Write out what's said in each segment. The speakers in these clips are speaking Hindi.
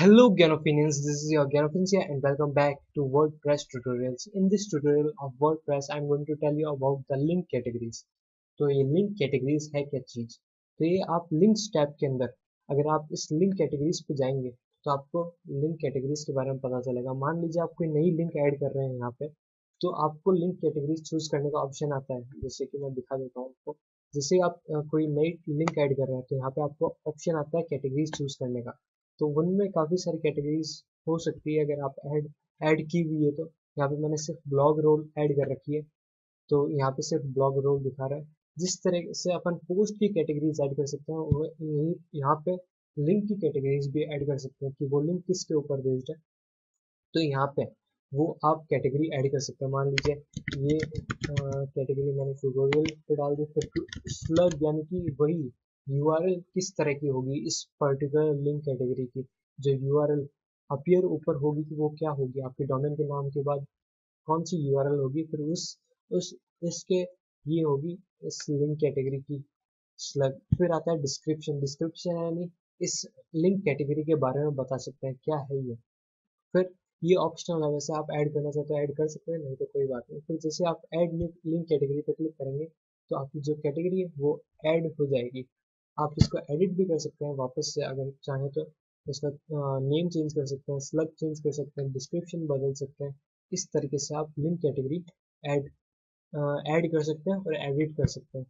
Hello Opinions, this is your Opinions here and welcome back to WordPress tutorials. In this tutorial of WordPress, I'm going to tell you about the link categories. तो ये link categories है क्या चीज़ तो ये आप links टैब के अंदर अगर आप इस link categories पे जाएँगे तो आपको link categories के बारे में पता चलेगा मान लीजिए आप कोई नई link ऐड कर रहे हैं यहाँ पे तो आपको link categories चूज़ करने का ऑप्शन आता है जैसे कि मैं दिखा देता हूँ आपको जैसे आप कोई नई लिंक ऐड कर रहे हैं तो यहाँ पे आपको ऑप्शन आता है कैटेगरीज चूज़ करने का तो उनमें काफ़ी सारी कैटेगरीज हो सकती है, अगर आप ऐड ऐड की हुई है तो। यहाँ पे मैंने सिर्फ़ ब्लॉग रोल ऐड कर रखी है। तो यहाँ पे सिर्फ़ ब्लॉग रोल दिखा रहा है। जिस तरह से अपन पोस्ट की कैटेगरीज ऐड कर सकते हैं यही, यहाँ पे लिंक की कैटेगरीज भी ऐड कर सकते हैं कि वो लिंक किसके ऊपर बेस्ड है। तो यहाँ पे वो आप कैटेगरी ऐड कर सकते हैं। मान लीजिए ये कैटेगरी मैंने ट्यूटोरियल पे डाल दी, फिर स्लग यानी कि वही यूआरएल किस तरह की होगी, इस पर्टिकुलर लिंक कैटेगरी की, जो यूआरएल अपियर ऊपर होगी कि वो क्या होगी, आपके डोमेन के नाम के बाद कौन सी यूआरएल होगी, फिर उस उस, इसके ये होगी, इस लिंक कैटेगरी की स्लग फिर आता है डिस्क्रिप्शन डिस्क्रिप्शन यानी इस लिंक कैटेगरी के बारे में बता सकते हैं क्या है ये। फिर ये ऑप्शनल है, वैसे आप ऐड करना चाहते हो ऐड कर सकते हैं, नहीं तो कोई बात नहीं। फिर जैसे आप ऐड लिंक कैटेगरी पर क्लिक करेंगे तो आपकी जो कैटेगरी है वो ऐड हो जाएगी। आप इसको एडिट भी कर सकते हैं वापस से, अगर चाहें तो इसका नेम चेंज कर सकते हैं स्लग चेंज कर सकते हैं डिस्क्रिप्शन बदल सकते हैं। इस तरीके से आप लिंक कैटेगरी ऐड ऐड कर सकते हैं और एडिट कर सकते हैं।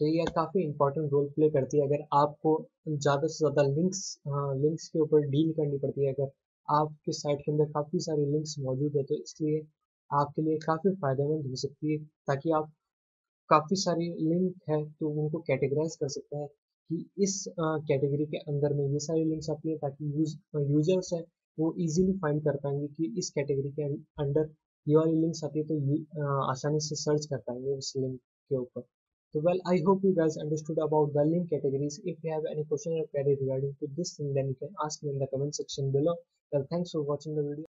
तो यह काफ़ी इंपॉर्टेंट रोल प्ले करती है। अगर आपको ज़्यादा से ज़्यादा लिंक्स लिंक्स के ऊपर डील करनी पड़ती है, अगर आपके साइट के अंदर काफ़ी सारी लिंक्स मौजूद है तो इसलिए आपके लिए काफ़ी फ़ायदेमंद हो सकती है, ताकि आप काफ़ी सारी लिंक है तो उनको कैटेगराइज कर सकते हैं कि इस कैटेगरी के अंदर में ये सारी लिंक्स आती है, ताकि यूज़र्स है, वो इजीली फाइंड कर पाएँगे कि इस कैटेगरी के अंडर ये वाली लिंक्स आती है तो ये आसानी से सर्च कर पाएँगे उस लिंक के ऊपर। तो well I hope you guys understood about the link categories if you have any question regarding to this thing then you can ask in the comment section below well thanks for watching the video